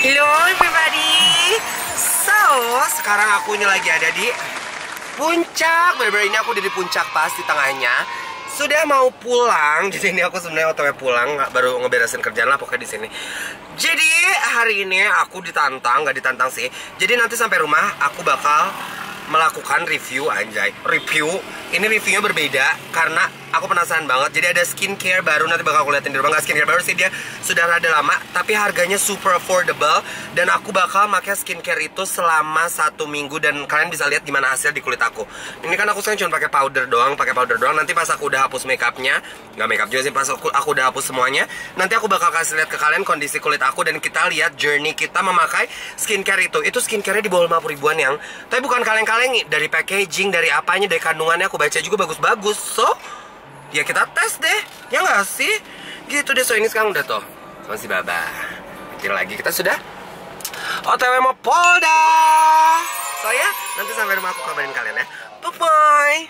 Hello everybody. So, sekarang aku ini lagi ada di puncak. Bener-bener ini aku udah di puncak pas di tengahnya. Sudah mau pulang. Jadi ini aku sebenarnya otw pulang. Baru ngeberesin kerjaan lah pokoknya di sini. Jadi hari ini aku ditantang. Nggak ditantang sih. Jadi nanti sampai rumah aku bakal melakukan review anjay. Review. Ini reviewnya berbeda Karena aku penasaran banget. Jadi ada skincare baru nanti bakal aku liatin di rumah. Nggak skincare baru sih dia sudah rada lama Tapi harganya super affordable. Dan aku bakal pakai skincare itu selama satu minggu. Dan kalian bisa lihat gimana hasil di kulit aku. Ini kan aku sekarang cuma pakai powder doang pakai powder doang. Nanti pas aku udah hapus makeupnya Nggak makeup juga sih Pas aku, aku udah hapus semuanya Nanti aku bakal kasih lihat ke kalian kondisi kulit aku Dan kita lihat journey kita memakai skincare itu. Itu skincare di bawah 50 ribuan yang. Tapi bukan kaleng-kaleng Dari packaging, dari apanya, dari kandungannya Aku baca juga bagus-bagus. So, ya kita tes deh. Ya nggak sih? Gitu deh, so ini sekarang udah tuh Sama si Baba. Kira lagi kita sudah OTW mau Polda So ya, nanti sampai rumah aku kabarin kalian ya. Bye-bye.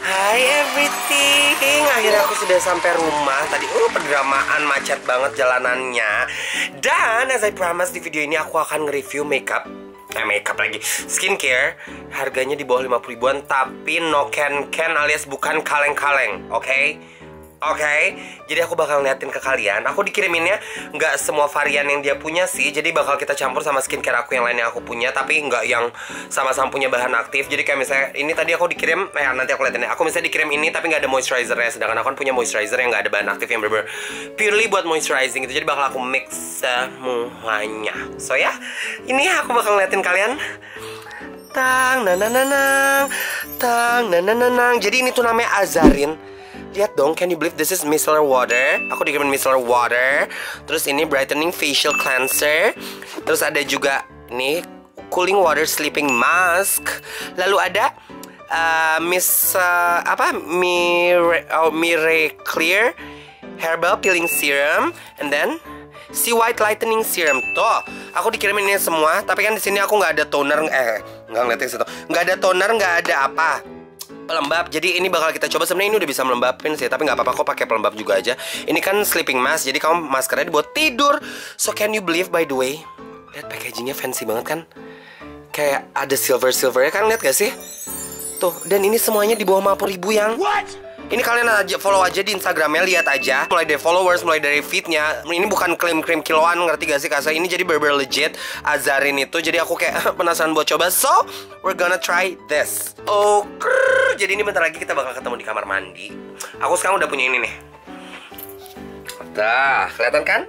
Hai everything. Akhirnya aku sudah sampai rumah. Tadi uh perdramaan macet banget jalanannya. Dan as I promise di video ini aku akan nge-review makeup Eh makeup lagi. Skincare Harganya di bawah 50 ribuan Tapi no can-can alias bukan kaleng-kaleng Oke Oke, jadi aku bakal ngeliatin ke kalian. Aku dikiriminnya nggak semua varian yang dia punya sih. Jadi bakal kita campur sama skincare aku yang lain yang aku punya, tapi nggak yang sama-sama punya bahan aktif. Jadi kayak misalnya ini tadi aku dikirim, eh nanti aku liatin ya. Aku misalnya dikirim ini tapi nggak ada moisturizernya, sedangkan aku kan punya moisturizer yang nggak ada bahan aktif yang bener purely buat moisturizing itu. Jadi bakal aku mix semuanya. So ya, ini aku bakal ngeliatin kalian. Tang, nananang, tang, nananang. Jadi ini tuh namanya Azarin. Lihat dong, can you believe this is micellar water? Aku dikirimin micellar water. Terus ini brightening facial cleanser. Terus ada juga nih cooling water sleeping mask. Lalu ada uh, Miss uh, apa? Mire, oh, Mire Clear herbal peeling serum and then si white lightening serum tuh aku dikirimin ini semua tapi kan di sini aku nggak ada toner eh nggak ngeliatin situ nggak ada toner nggak ada apa pelembab. Jadi ini bakal kita coba. Sebenarnya ini udah bisa melembabin sih tapi nggak apa-apa. Kok pakai pelembab juga aja. Ini kan sleeping mask jadi kamu maskernya dibuat tidur. So can you believe by the way lihat packagingnya fancy banget kan? Kayak ada silver silvernya kan lihat gak sih? Tuh dan ini semuanya di bawah 50 ribu yang ini kalian aja follow aja di Instagramnya lihat aja. Mulai dari followers mulai dari feednya. Ini bukan klaim-klaim kiloan ngerti gak sih kasa ini jadi bener legit Azarin itu. Jadi aku kayak penasaran buat coba. So we're gonna try this. Oke jadi ini bentar lagi kita bakal ketemu di kamar mandi aku sekarang udah punya ini nih Dah, kelihatan kan?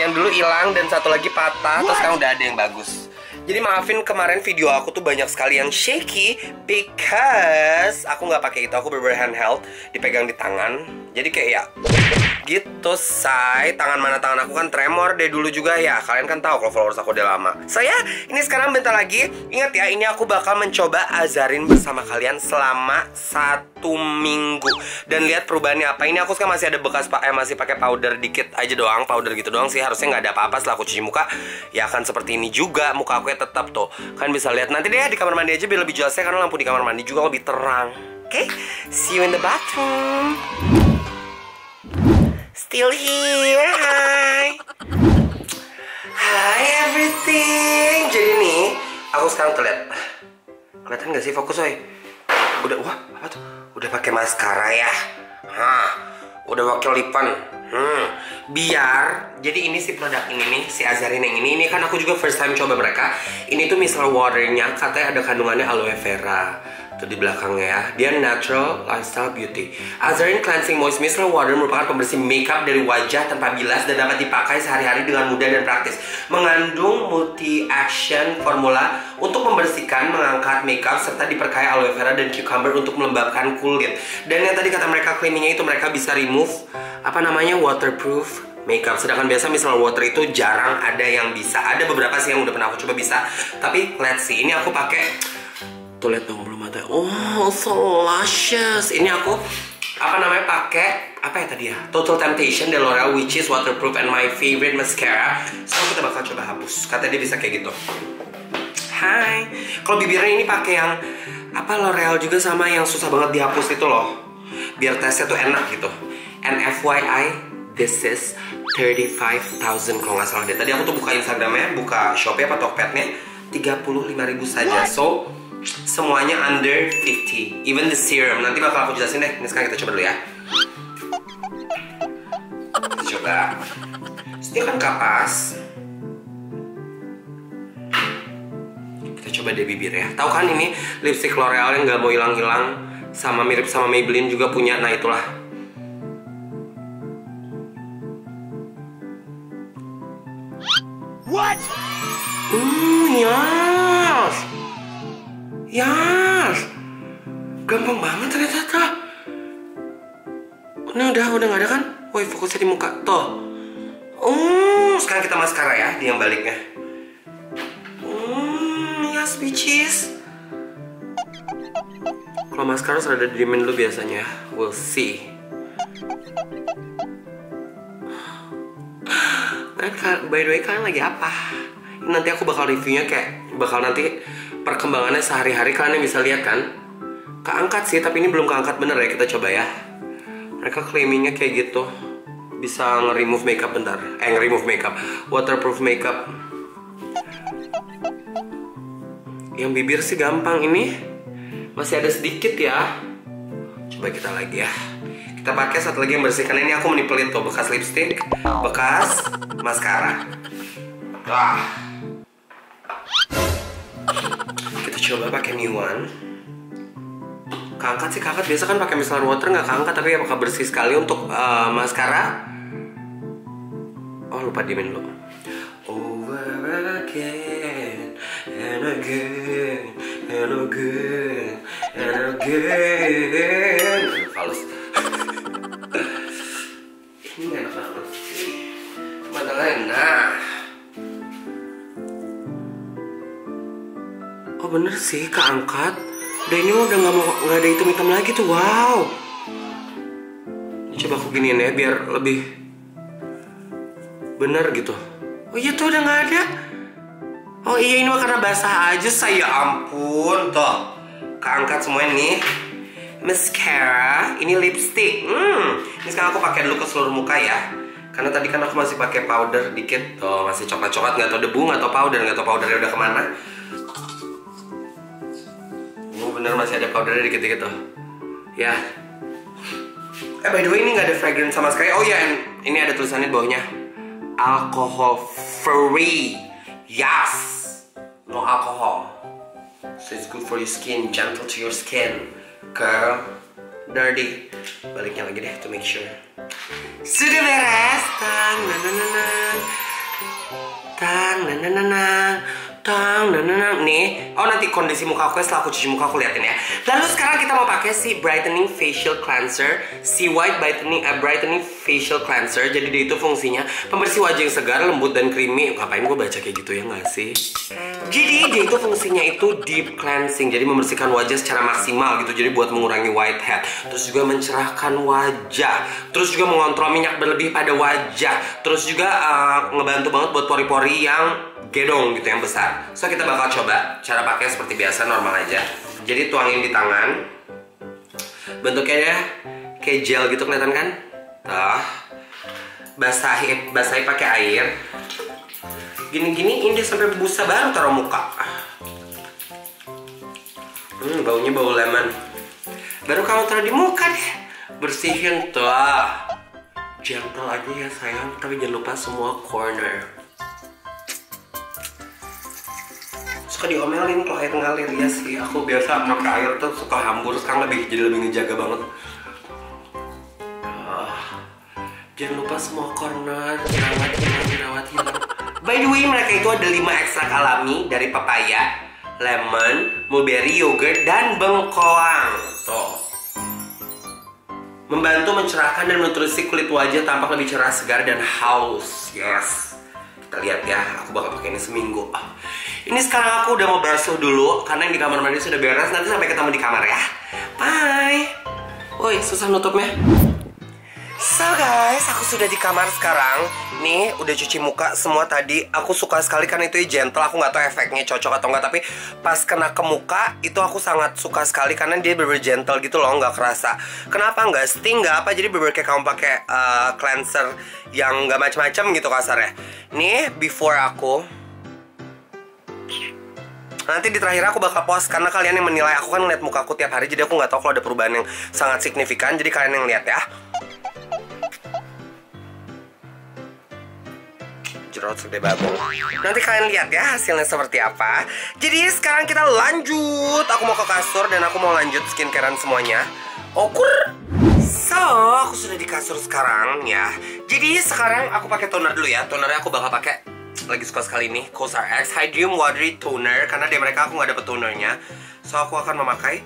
Yang dulu hilang dan satu lagi patah, terus sekarang udah ada yang bagus. Jadi maafin kemarin video aku tuh banyak sekali yang shaky because aku nggak pakai itu, aku bener handheld, dipegang di tangan. Jadi kayak ya gitu say. Tangan mana tangan aku kan tremor deh dulu juga ya. Kalian kan tahu kalau followers aku udah lama. Saya ini sekarang bentar lagi. Ingat ya ini aku bakal mencoba azarin bersama kalian selama satu minggu. Dan lihat perubahannya apa. Ini aku sekarang masih ada bekas pak eh masih pakai powder dikit aja doang. Powder gitu doang sih. Harusnya nggak ada apa-apa setelah aku cuci muka. Ya akan seperti ini juga. Muka aku ya tetap tuh. Kan bisa lihat. Nanti deh di kamar mandi aja biar lebih jelasnya karena lampu di kamar mandi juga lebih terang. Oke? See you in the bathroom. Still here, hi. Hi everything. Jadi nih, aku sekarang tuh lihat. Kelihatan gak sih fokus oi? Udah, wah apa tuh? Udah pakai maskara ya? Hah, udah pakai lipan Hmm, biar jadi ini si produk ini nih si Azarin yang ini ini kan aku juga first time coba mereka. Ini tuh micellar waternya katanya ada kandungannya aloe vera tuh di belakangnya ya. Dia natural lifestyle beauty. Azarin cleansing moist micellar water merupakan pembersih makeup dari wajah tanpa bilas dan dapat dipakai sehari-hari dengan mudah dan praktis. Mengandung multi action formula untuk membersihkan mengangkat makeup serta diperkaya aloe vera dan cucumber untuk melembabkan kulit. Dan yang tadi kata mereka cleaningnya itu mereka bisa remove apa namanya waterproof makeup. Sedangkan biasa misalnya water itu jarang ada yang bisa. Ada beberapa sih yang udah pernah aku coba bisa. Tapi let's see. Ini aku pakai tuh lihat dong belum ada. Oh so luscious. Ini aku apa namanya pakai apa ya tadi ya? Total Temptation dari L'Oreal which is waterproof and my favorite mascara. So kita bakal coba hapus. Katanya dia bisa kayak gitu. Hai. Kalau bibirnya ini pakai yang apa L'Oreal juga sama yang susah banget dihapus itu loh. Biar tesnya tuh enak gitu. And FYI this is 35,000 kalau nggak salah deh. Tadi aku tuh buka Instagramnya, buka Shopee apa Tokped-nya 35.000 saja. So semuanya under 50. Even the serum. Nanti bakal aku jelasin deh. Ini sekarang kita coba dulu ya. Kita coba. Ini kan kapas. Kita coba deh bibir ya. Tahu kan ini lipstick L'Oreal yang nggak mau hilang-hilang sama mirip sama Maybelline juga punya. Nah itulah. Ini udah, nggak ada kan? Woi, fokusnya di muka. Tuh. Oh, sekarang kita maskara ya, di yang baliknya. Hmm, yes, bitches. Kalau maskara sudah ada diemin dulu biasanya. We'll see. Kan, ka- by the way, kalian lagi apa? Nanti aku bakal reviewnya kayak bakal nanti perkembangannya sehari-hari kalian bisa lihat kan? Keangkat sih, tapi ini belum keangkat bener ya. Kita coba ya. Mereka claimingnya kayak gitu. Bisa nge-remove makeup bentar. Eh, nge-remove makeup. Waterproof makeup. Yang bibir sih gampang ini. Masih ada sedikit ya. Coba kita lagi ya. Kita pakai satu lagi yang bersih karena ini aku menipelin tuh bekas lipstick, bekas maskara. Wah. Kita coba pakai new one. Keangkat sih keangkat biasa kan pakai micellar water nggak keangkat tapi apakah bersih sekali untuk eh, maskara? Oh lupa diemin dulu. Over again and again and again and again. Ini nggak sih. Mana enak. Oh bener sih keangkat. Dan ini udah nggak mau nggak ada hitam hitam lagi tuh. Wow. Coba aku giniin ya biar lebih bener gitu. Oh iya tuh udah nggak ada. Oh iya ini mah karena basah aja saya ampun toh. Keangkat semuanya nih. Mascara, ini lipstick. Hmm, ini sekarang aku pakai dulu ke seluruh muka ya. Karena tadi kan aku masih pakai powder dikit. Tuh masih coklat-coklat nggak tau debu nggak tau powder nggak tau powdernya udah ke mana. Bener masih ada powdernya dikit-dikit tuh. Ya. Eh by the way ini nggak ada fragrance sama sekali. Oh ya ini ada tulisannya di bawahnya. Alcohol free. Yes. No alcohol. So it's good for your skin, gentle to your skin. Girl. Dirty. Baliknya lagi deh to make sure. Sudah beres. Tang na na na na. Tang na na na na. Tang na na na. Nih. Oh nanti kondisi muka aku setelah aku cuci muka aku liatin ya. Lalu sekarang kita mau pakai si brightening facial cleanser, si white brightening uh, brightening facial cleanser. Jadi dia itu fungsinya pembersih wajah yang segar, lembut dan creamy. Ngapain gue baca kayak gitu ya nggak sih? Jadi dia itu fungsinya itu deep cleansing, jadi membersihkan wajah secara maksimal gitu. Jadi buat mengurangi whitehead, terus juga mencerahkan wajah, terus juga mengontrol minyak berlebih pada wajah, terus juga uh, ngebantu banget buat pori-pori yang gedong gitu yang besar. So kita bakal coba cara pakai seperti biasa normal aja. Jadi tuangin di tangan. Bentuknya ya kayak gel gitu kelihatan kan? Tuh. Basahi basahi pakai air. Gini-gini ini sampai busa baru taruh muka. Hmm, baunya bau lemon. Baru kamu taruh di muka deh. Bersihin tuh. Gentle aja ya sayang, tapi jangan lupa semua corner. Suka diomelin kalau air ngalir ya sih. Aku biasa pakai air tuh suka hambur sekarang lebih jadi lebih ngejaga banget. Ah, jangan lupa semua corner jerawat hilang jerawat hilang by the way mereka itu ada 5 ekstrak alami dari papaya lemon mulberry yogurt dan bengkoang. Tuh. Membantu mencerahkan dan menutrisi kulit wajah tampak lebih cerah segar dan haus. Yes. Kita lihat ya aku bakal pakai ini seminggu. Ah, ini sekarang aku udah mau basuh dulu karena yang di kamar mandi sudah beres nanti sampai ketemu di kamar ya bye woi susah nutupnya So guys, aku sudah di kamar sekarang. Nih, udah cuci muka semua tadi. Aku suka sekali kan itu gentle. Aku nggak tahu efeknya cocok atau nggak, tapi pas kena ke muka itu aku sangat suka sekali karena dia bener, -bener gentle gitu loh, nggak kerasa. Kenapa nggak sting nggak apa? Jadi bener, -bener kayak kamu pakai uh, cleanser yang nggak macam-macam gitu kasarnya. Nih, before aku Nanti di terakhir aku bakal post karena kalian yang menilai aku kan ngeliat muka aku tiap hari jadi aku nggak tahu kalau ada perubahan yang sangat signifikan jadi kalian yang lihat ya. jerot segede babu Nanti kalian lihat ya hasilnya seperti apa. Jadi sekarang kita lanjut. Aku mau ke kasur dan aku mau lanjut skincarean semuanya. Okur. So, aku sudah di kasur sekarang ya. Jadi sekarang aku pakai toner dulu ya. Tonernya aku bakal pakai lagi suka sekali nih Cosar X. Hydrium Watery Toner. Karena di mereka aku nggak dapet tonernya. So aku akan memakai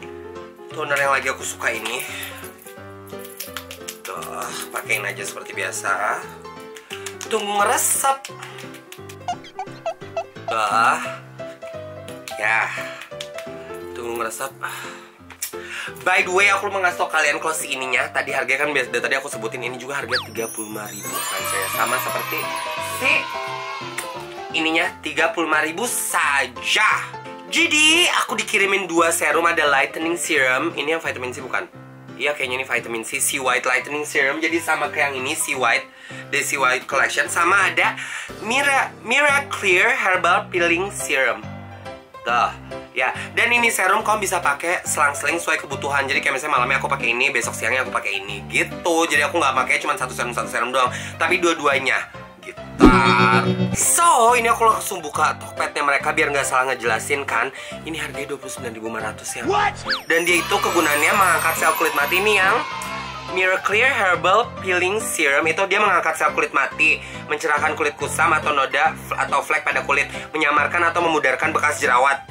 toner yang lagi aku suka ini. Tuh, pakein aja seperti biasa. Tunggu ngeresep. Bah. Ya. Tunggu ngeresep. By the way, aku mau ngasih tau kalian kalau si ininya. Tadi harganya kan biasa tadi aku sebutin ini juga harga 35 ribu kan saya. Sama seperti si ininya 35 ribu saja. Jadi aku dikirimin dua serum ada lightening serum. Ini yang vitamin C bukan? Iya kayaknya ini vitamin C C White Lightening Serum. Jadi sama kayak yang ini C White The C White Collection. Sama ada Mira, Mira Clear Herbal Peeling Serum. Tuh Ya, dan ini serum kamu bisa pakai selang-seling sesuai kebutuhan. Jadi kayak misalnya malamnya aku pakai ini, besok siangnya aku pakai ini, gitu. Jadi aku nggak pakai cuma satu serum satu serum doang, tapi dua-duanya gitar So, ini aku langsung buka Tokpetnya mereka biar nggak salah ngejelasin kan Ini harganya 29.500 ya What? Dan dia itu kegunaannya mengangkat sel kulit mati ini yang Mirror Clear Herbal Peeling Serum itu dia mengangkat sel kulit mati, mencerahkan kulit kusam atau noda atau flek pada kulit, menyamarkan atau memudarkan bekas jerawat.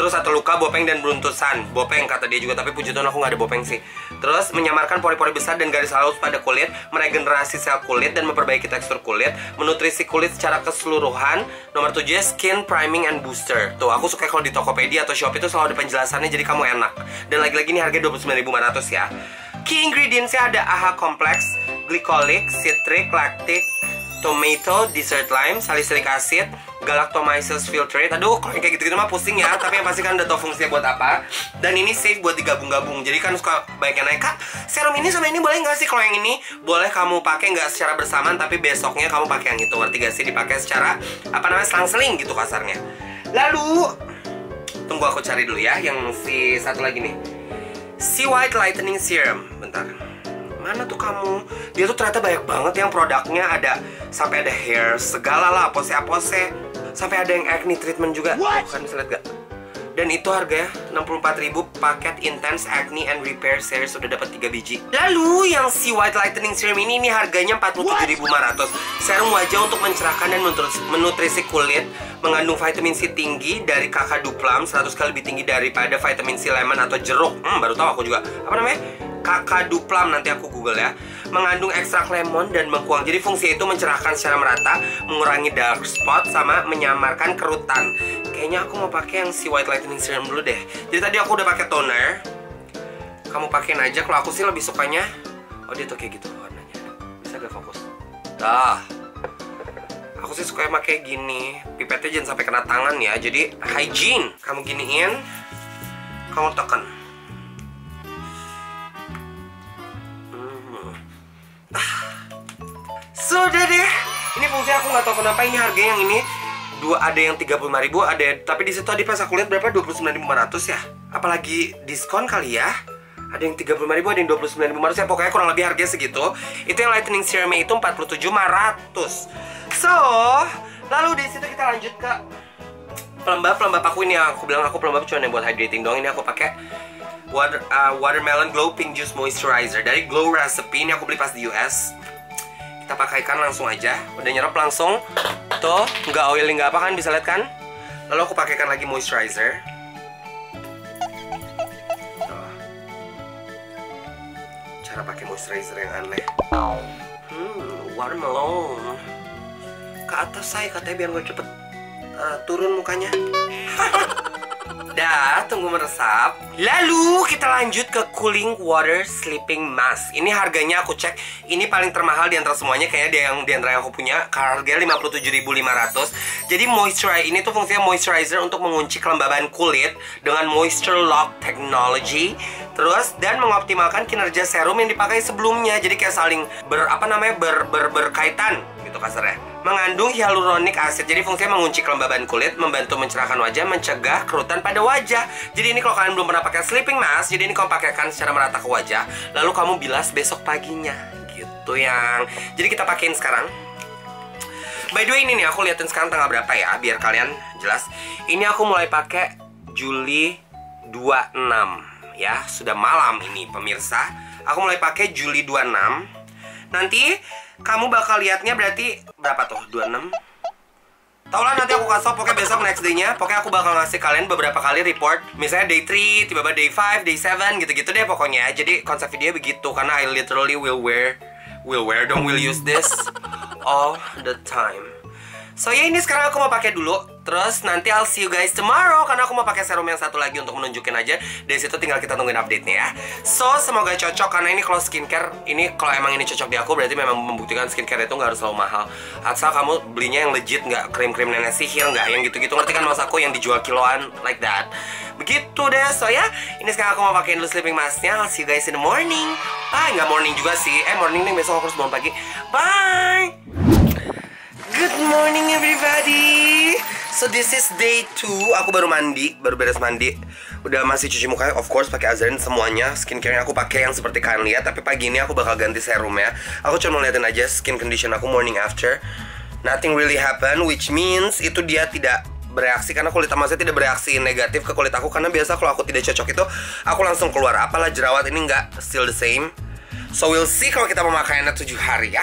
Terus atau luka, bopeng, dan beruntusan. Bopeng kata dia juga, tapi puji Tuhan aku nggak ada bopeng sih. Terus menyamarkan pori-pori besar dan garis halus pada kulit Meregenerasi sel kulit dan memperbaiki tekstur kulit Menutrisi kulit secara keseluruhan. Nomor 7 Skin Priming and Booster. Tuh aku suka kalau di Tokopedia atau Shopee itu selalu ada penjelasannya jadi kamu enak. Dan lagi-lagi ini harga 29.500 ya. Key ingredientsnya ada AHA Complex, Glycolic, Citric, Lactic, Tomato, Dessert Lime, Salicylic Acid, galactomyces filtrate. Aduh kalau kayak gitu-gitu mah pusing ya. Tapi yang pasti kan udah tau fungsinya buat apa. Dan ini safe buat digabung-gabung. Jadi kan suka banyak yang naik kak serum ini sama ini boleh nggak sih? Kalau yang ini boleh kamu pakai nggak secara bersamaan tapi besoknya kamu pakai yang itu. Ngerti gak sih? Dipakai secara apa namanya selang-seling gitu kasarnya. Lalu tunggu aku cari dulu ya yang si satu lagi nih. Si white lightening serum. Bentar. Mana tuh kamu? Dia tuh ternyata banyak banget yang produknya. Ada sampai ada hair segala lah pose pose Sampai ada yang acne treatment juga. What? Bukan bisa lihat gak? Dan itu harganya 64.000 paket intense acne and repair series sudah dapat 3 biji. Lalu yang si white lightening serum ini ini harganya 47.500. Serum wajah untuk mencerahkan dan menutrisi kulit, mengandung vitamin C tinggi dari kakak duplam 100 kali lebih tinggi daripada vitamin C lemon atau jeruk. Hmm, baru tahu aku juga. Apa namanya? Kakak duplam nanti aku google ya mengandung ekstrak lemon dan bengkuang. Jadi fungsi itu mencerahkan secara merata, mengurangi dark spot sama menyamarkan kerutan. Kayaknya aku mau pakai yang si white lightening serum dulu deh. Jadi tadi aku udah pakai toner. Kamu pakein aja kalau aku sih lebih sukanya Oh dia tuh kayak gitu warnanya. Bisa gak fokus? Dah. Aku sih suka pakai gini. Pipetnya jangan sampai kena tangan ya. Jadi hygiene. Kamu giniin. Kamu tekan. Sudah deh. Ini fungsi aku nggak tahu kenapa ini harga yang ini dua ada yang 35.000 ada tapi di situ tadi pas aku lihat berapa 29.500 ya. Apalagi diskon kali ya. Ada yang 35.000 ada yang 29.500 ya pokoknya kurang lebih harganya segitu. Itu yang lightning serum itu 47.500. So, lalu di situ kita lanjut ke pelembab pelembab aku ini aku bilang aku pelembab cuma yang buat hydrating doang ini aku pakai water, uh, watermelon glow pink juice moisturizer dari glow recipe ini aku beli pas di US kita pakaikan langsung aja. Udah nyerap langsung. Tuh nggak oily nggak apa kan? Bisa lihat kan? Lalu aku pakaikan lagi moisturizer. Cara pakai moisturizer yang aneh. Hmm watermelon ke atas saya katanya biar gue cepet uh, turun mukanya Dah, tunggu meresap. Lalu kita lanjut ke cooling water sleeping mask. Ini harganya aku cek, ini paling termahal di antara semuanya kayaknya dia yang di antara yang aku punya. Harganya 57.500. Jadi moisturizer ini tuh fungsinya moisturizer untuk mengunci kelembaban kulit dengan moisture lock technology. Terus dan mengoptimalkan kinerja serum yang dipakai sebelumnya. Jadi kayak saling ber apa namanya ber, ber berkaitan gitu kasarnya mengandung hyaluronic acid. Jadi fungsinya mengunci kelembaban kulit, membantu mencerahkan wajah, mencegah kerutan pada wajah. Jadi ini kalau kalian belum pernah pakai sleeping mask, jadi ini kamu pakaikan secara merata ke wajah, lalu kamu bilas besok paginya. Gitu yang. Jadi kita pakein sekarang. By the way ini nih aku liatin sekarang tanggal berapa ya, biar kalian jelas. Ini aku mulai pakai Juli 26 ya, sudah malam ini pemirsa. Aku mulai pakai Juli 26. Nanti kamu bakal liatnya berarti berapa tuh? 26 Tau lah nanti aku kasih pokoknya besok next day-nya Pokoknya aku bakal ngasih kalian beberapa kali report. Misalnya day 3, tiba-tiba day 5, day 7 gitu-gitu deh pokoknya. Jadi konsep video begitu Karena I literally will wear Will wear dong, will use this All the time. So ya ini sekarang aku mau pakai dulu Terus nanti I'll see you guys tomorrow Karena aku mau pakai serum yang satu lagi untuk menunjukin aja. Dari situ tinggal kita tungguin update-nya ya. So semoga cocok Karena ini kalau skincare. Ini kalau emang ini cocok di aku Berarti memang membuktikan skincare itu nggak harus selalu mahal. Asal kamu belinya yang legit nggak krim-krim nenek sihir nggak Yang gitu-gitu. Ngerti kan mas aku yang dijual kiloan Like that. Begitu deh. So ya Ini sekarang aku mau pakai dulu sleeping masknya. I'll see you guys in the morning. Ah nggak morning juga sih. Eh morning nih besok aku harus bangun pagi. Bye. Good morning everybody So this is day 2 Aku baru mandi, baru beres mandi. Udah masih cuci muka, of course pakai Azarin semuanya. Skincare yang aku pakai yang seperti kalian lihat Tapi pagi ini aku bakal ganti serum ya. Aku cuma liatin aja skin condition aku morning after. Nothing really happen Which means itu dia tidak bereaksi karena kulit maksudnya tidak bereaksi negatif ke kulit aku karena biasa kalau aku tidak cocok itu aku langsung keluar. Apalah jerawat ini nggak still the same. So we'll see kalau kita memakainya 7 hari. Ya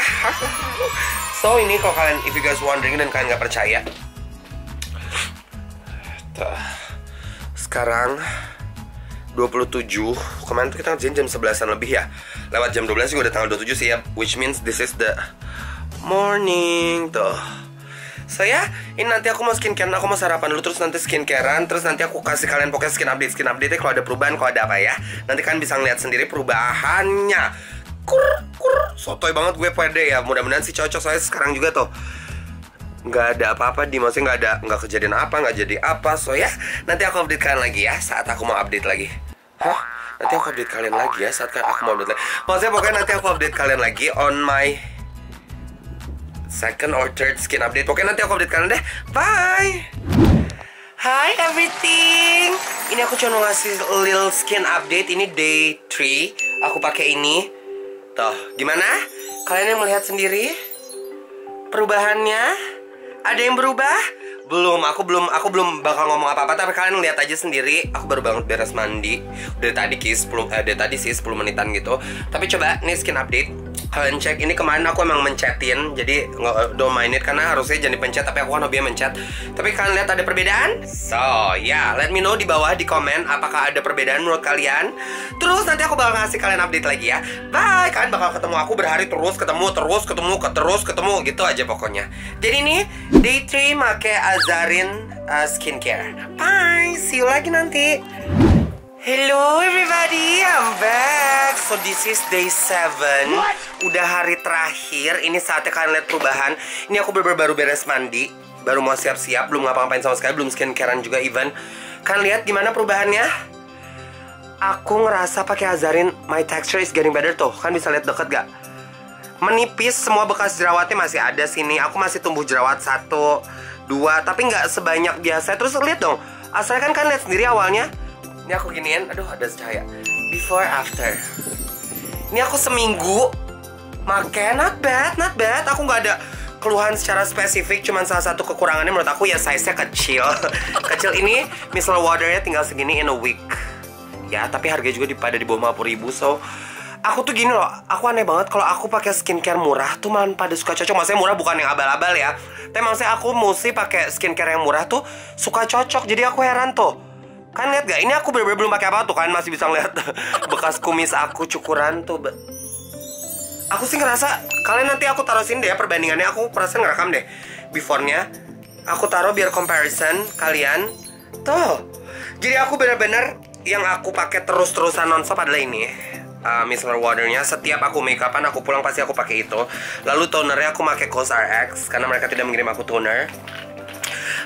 so ini kalau kalian if you guys wondering dan kalian nggak percaya. Sekarang 27 kemarin tuh kita ngerjain jam 11an lebih ya lewat jam 12 juga udah tanggal 27 sih ya which means this is the morning tuh So ya, ini nanti aku mau skincare, aku mau sarapan dulu terus nanti skincarean, terus nanti aku kasih kalian pokoknya skin update, skin update kalau ada perubahan, kalau ada apa ya. Nanti kalian bisa ngeliat sendiri perubahannya. Kur, kur, sotoy banget gue pede ya. Mudah-mudahan sih cocok soalnya sekarang juga tuh nggak ada apa-apa di maksudnya nggak ada nggak kejadian apa nggak jadi apa so ya nanti aku update kalian lagi ya saat aku mau update lagi Hah? nanti aku update kalian lagi ya saat aku mau update lagi maksudnya pokoknya nanti aku update kalian lagi on my second or third skin update. Pokoknya nanti aku update kalian deh. Bye. Hi everything. Ini aku cuma ngasih little skin update. Ini day 3. Aku pakai ini. Tuh, gimana? Kalian yang melihat sendiri? Perubahannya? Ada yang berubah? Belum, aku belum aku belum bakal ngomong apa-apa tapi kalian lihat aja sendiri. Aku baru banget beres mandi. Udah tadi sih 10 eh, dari tadi sih 10 menitan gitu. Tapi coba nih skin update kalian cek ini kemarin aku emang mencetin jadi nggak mind it karena harusnya jangan dipencet tapi aku kan hobinya mencet. Tapi kalian lihat ada perbedaan? So ya yeah, let me know di bawah di komen apakah ada perbedaan menurut kalian. Terus nanti aku bakal ngasih kalian update lagi ya. Bye kalian bakal ketemu aku berhari terus ketemu terus ketemu ke terus ketemu gitu aja pokoknya. Jadi nih day 3 make Azarin uh, skincare. Bye see you lagi nanti Hello everybody, I'm back. So this is day 7. Udah hari terakhir. Ini saatnya kalian lihat perubahan. Ini aku baru baru beres mandi, baru mau siap-siap, belum ngapa-ngapain sama sekali, belum skincarean juga even. Kalian lihat gimana perubahannya? Aku ngerasa pakai Azarin my texture is getting better tuh. Kan bisa lihat deket gak? Menipis semua bekas jerawatnya masih ada sini. Aku masih tumbuh jerawat satu, dua, tapi nggak sebanyak biasa. Terus lihat dong, asalnya kan kalian lihat sendiri awalnya ini aku giniin, aduh ada cahaya. Before after. Ini aku seminggu make not bad, not bad. Aku nggak ada keluhan secara spesifik, cuman salah satu kekurangannya menurut aku ya size-nya kecil. kecil ini micellar waternya tinggal segini in a week. Ya, tapi harganya juga pada di bawah 50 ribu, so aku tuh gini loh, aku aneh banget kalau aku pakai skincare murah tuh man pada suka cocok. Maksudnya murah bukan yang abal-abal ya. Tapi maksudnya aku mesti pakai skincare yang murah tuh suka cocok. Jadi aku heran tuh. Kan lihat gak? Ini aku bener-bener belum pakai apa tuh kan masih bisa ngeliat bekas kumis aku cukuran tuh. Aku sih ngerasa kalian nanti aku taruh sini deh ya perbandingannya aku perasaan ngerekam deh before-nya. Aku taruh biar comparison kalian. Tuh. Jadi aku bener-bener yang aku pakai terus-terusan nonstop adalah ini uh, micellar waternya setiap aku make upan aku pulang pasti aku pakai itu lalu tonernya aku pakai Cos RX karena mereka tidak mengirim aku toner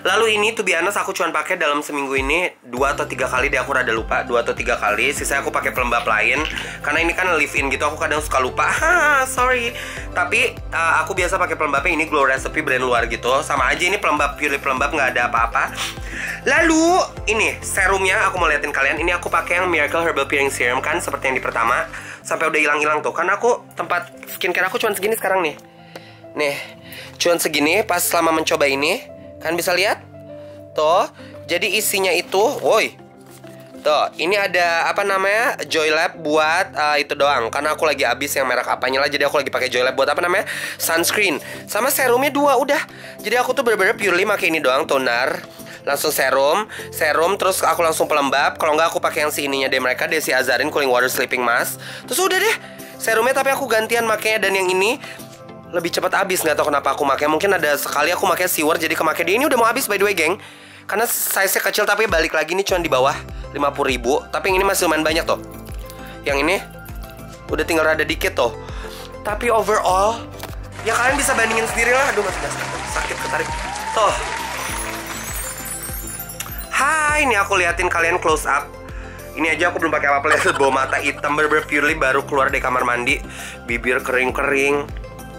Lalu ini tuh biasa aku cuma pakai dalam seminggu ini dua atau tiga kali deh aku rada lupa dua atau tiga kali. Sisa aku pakai pelembab lain karena ini kan live in gitu aku kadang suka lupa. Sorry. Tapi uh, aku biasa pakai pelembabnya ini Glow Recipe brand luar gitu. Sama aja ini pelembab pure pelembab nggak ada apa-apa. Lalu ini serumnya aku mau liatin kalian. Ini aku pakai yang Miracle Herbal Peeling Serum kan seperti yang di pertama sampai udah hilang-hilang tuh. Karena aku tempat skincare aku cuma segini sekarang nih. Nih, cuma segini pas selama mencoba ini Kan bisa lihat? Tuh, jadi isinya itu, woi. Tuh, ini ada apa namanya? Joylab buat uh, itu doang. Karena aku lagi habis yang merek apanya lah, jadi aku lagi pakai Joylab buat apa namanya? Sunscreen. Sama serumnya dua udah. Jadi aku tuh bener-bener purely pakai ini doang, toner langsung serum, serum terus aku langsung pelembab. Kalau nggak aku pakai yang si ininya deh mereka Desi Azarin Cooling Water Sleeping Mask. Terus udah deh. Serumnya tapi aku gantian makanya dan yang ini lebih cepat habis nggak tahu kenapa aku pakai mungkin ada sekali aku pakai siwer jadi kemakai dia. Ini udah mau habis by the way geng. Karena size nya kecil tapi balik lagi nih cuma di bawah 50 ribu. Tapi yang ini masih lumayan banyak tuh yang ini udah tinggal rada dikit tuh tapi overall ya kalian bisa bandingin sendiri lah. Aduh masih sakit, sakit ketarik. Tuh Hai, ini aku liatin kalian close up. Ini aja aku belum pakai apa-apa lihat bawah mata hitam bener purely baru keluar dari kamar mandi. Bibir kering-kering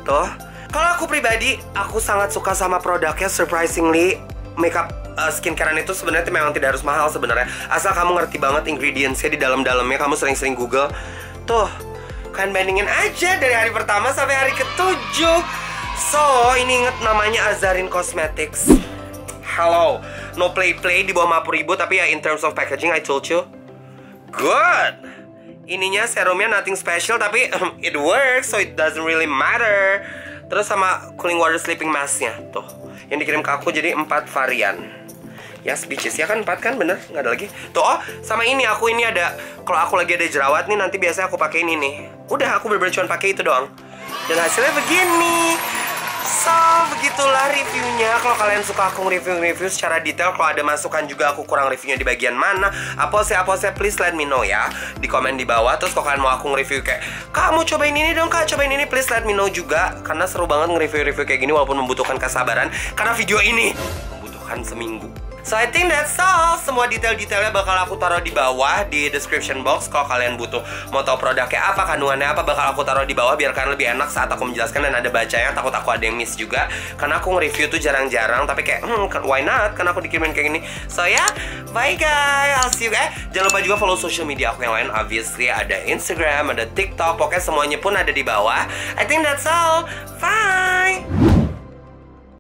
Tuh. Kalau aku pribadi, aku sangat suka sama produknya surprisingly makeup uh, skincarean itu sebenarnya memang tidak harus mahal sebenarnya. Asal kamu ngerti banget ingredientsnya di dalam-dalamnya, kamu sering-sering Google. Tuh, kan bandingin aja dari hari pertama sampai hari ketujuh. So, ini inget namanya Azarin Cosmetics. Hello, no play play di bawah 50 ribu tapi ya in terms of packaging I told you, good ininya serumnya nothing special tapi it works so it doesn't really matter. Terus sama cooling water sleeping masknya tuh yang dikirim ke aku jadi empat varian. Ya speeches ya kan empat kan bener? Nggak ada lagi. Tuh oh sama ini aku ini ada kalau aku lagi ada jerawat nih nanti biasanya aku pakai ini. Nih udah aku bener-bener cuma pakai itu doang. Dan hasilnya begini So, begitulah reviewnya. Kalau kalian suka aku review-review secara detail, kalau ada masukan juga aku kurang reviewnya di bagian mana, apa sih apa sih please let me know ya di komen di bawah. Terus kalau kalian mau aku nge-review kayak, kamu cobain ini dong kak, cobain ini please let me know juga. Karena seru banget nge-review-review kayak gini walaupun membutuhkan kesabaran. Karena video ini membutuhkan seminggu. So I think that's all. Semua detail-detailnya bakal aku taruh di bawah di description box. Kalau kalian butuh mau tahu produknya apa, kandungannya apa, bakal aku taruh di bawah biar kalian lebih enak saat aku menjelaskan dan ada bacanya. Takut aku ada yang miss juga. Karena aku nge-review tuh jarang-jarang, tapi kayak hmm, why not? Karena aku dikirimin kayak gini. So ya, yeah, bye guys. I'll see you. Eh, jangan lupa juga follow social media aku yang lain. Obviously ada Instagram, ada TikTok, pokoknya semuanya pun ada di bawah. I think that's all. Bye.